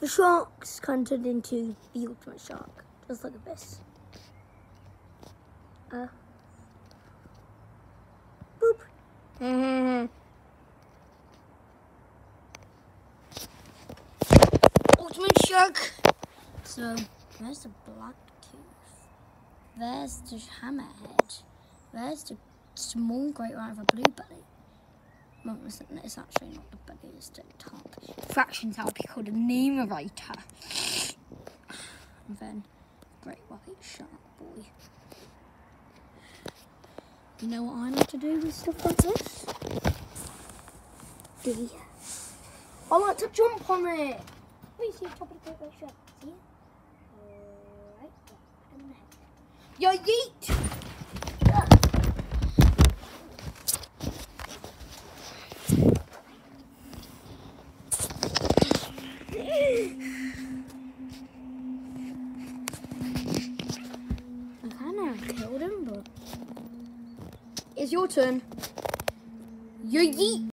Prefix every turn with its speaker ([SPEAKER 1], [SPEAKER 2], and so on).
[SPEAKER 1] The shark's kind of turned into the ultimate shark. Just look at this. Uh. Boop. ultimate shark. So, there's the black tooth. There's the hammerhead. There's the small great white with a blue belly. Well, it's, it's actually not the the top. Fractions would be called a numerator. And then great white shark boy. You know what I like to do with stuff like this? D. I like to jump on it. Wait, see top of the white shark. See the head. Yo, yeet! I kind of killed him, but it's your turn. You yeet.